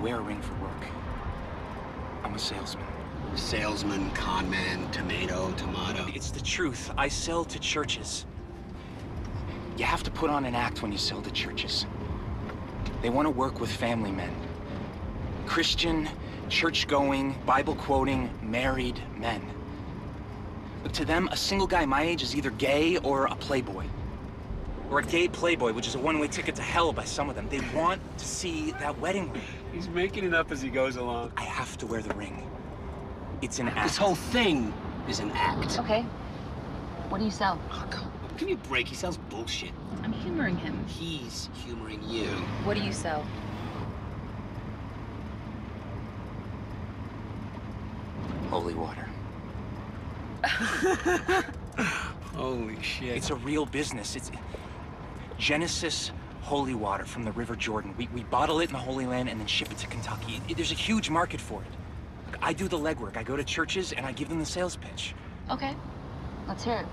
wear a ring for work. I'm a salesman. Salesman, conman, tomato, tomato. It's the truth. I sell to churches. You have to put on an act when you sell to churches. They want to work with family men. Christian, church-going, Bible-quoting, married men. But to them, a single guy my age is either gay or a playboy. Or a gay playboy, which is a one-way ticket to hell by some of them. They want to see that wedding ring. He's making it up as he goes along. I have to wear the ring. It's an act. This whole thing is an act. Okay. What do you sell? Oh, come give me a break. He sells bullshit. I'm humoring him. He's humoring you. What do you sell? Holy water. Holy shit. It's a real business. It's Genesis Holy Water from the River Jordan. We, we bottle it in the Holy Land and then ship it to Kentucky. It- there's a huge market for it. I do the legwork. I go to churches and I give them the sales pitch. Okay. Let's hear it.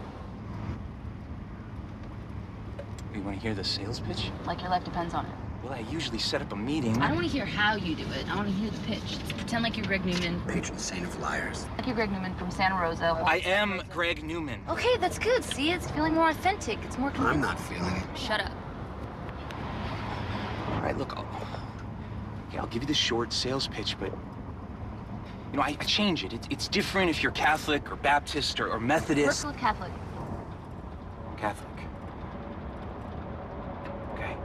You want to hear the sales pitch? Like your life depends on it. Well, I usually set up a meeting. I don't want to hear how you do it. I want to hear the pitch. Pretend like you're Greg Newman. patron saint of liars. Like you're Greg Newman from Santa Rosa. I am Greg Newman. Okay, that's good. See, it's feeling more authentic. It's more convincing. I'm not feeling it. Shut up. All right, look, I'll, okay, I'll give you the short sales pitch, but you know, I, I change it. It's, it's different if you're Catholic or Baptist or, or Methodist. Work with Catholic. Catholic. Okay.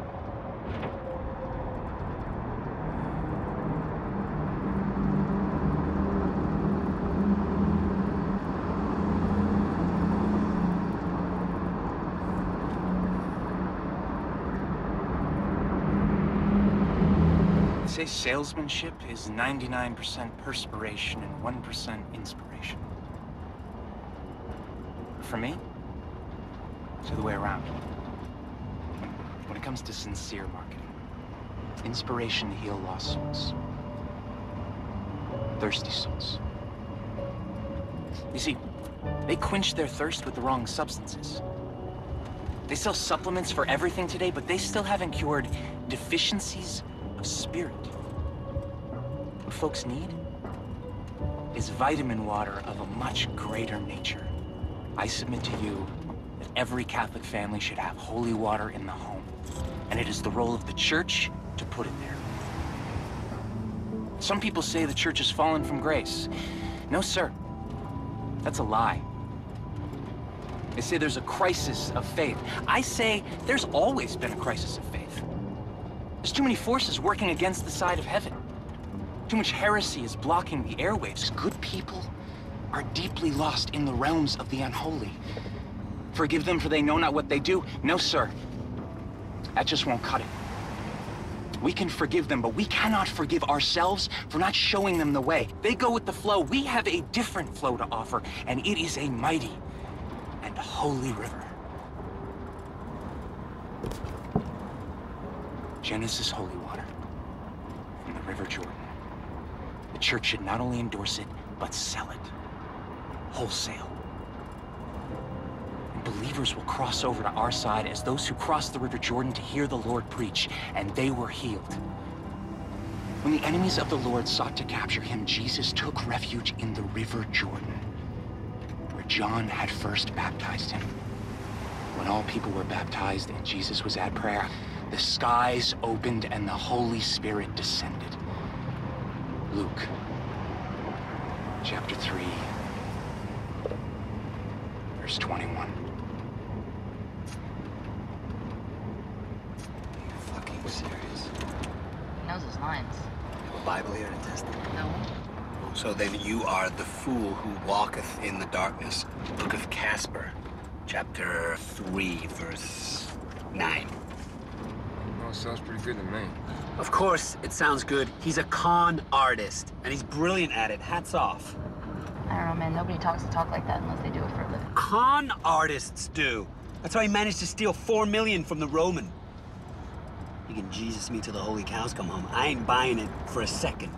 They say salesmanship is 99% perspiration and 1% inspiration. For me, it's the other way around. When it comes to sincere marketing, inspiration to heal lost souls, thirsty souls. You see, they quench their thirst with the wrong substances. They sell supplements for everything today, but they still haven't cured deficiencies of spirit. What folks need is vitamin water of a much greater nature. I submit to you that every Catholic family should have holy water in the home. And it is the role of the church to put it there. Some people say the church has fallen from grace. No, sir. That's a lie. They say there's a crisis of faith. I say there's always been a crisis of faith. There's too many forces working against the side of heaven. Too much heresy is blocking the airwaves. Good people are deeply lost in the realms of the unholy. Forgive them for they know not what they do. No, sir. That just won't cut it. We can forgive them, but we cannot forgive ourselves for not showing them the way. They go with the flow. We have a different flow to offer, and it is a mighty and holy river. Genesis holy water from the River Jordan. The church should not only endorse it, but sell it. Wholesale. And believers will cross over to our side as those who crossed the River Jordan to hear the Lord preach, and they were healed. When the enemies of the Lord sought to capture him, Jesus took refuge in the River Jordan, where John had first baptized him. When all people were baptized and Jesus was at prayer, the skies opened and the Holy Spirit descended. Luke, chapter 3, verse 21. You're fucking serious. He knows his lines. Have a Bible here to test it. No. So then you are the fool who walketh in the darkness. Book of Casper, chapter 3, verse 9. Sounds pretty good to me. Of course, it sounds good. He's a con artist, and he's brilliant at it. Hats off. I don't know, man. Nobody talks to talk like that unless they do it for a living. Con artists do. That's how he managed to steal four million from the Roman. You can Jesus me till the holy cows come home. I ain't buying it for a second.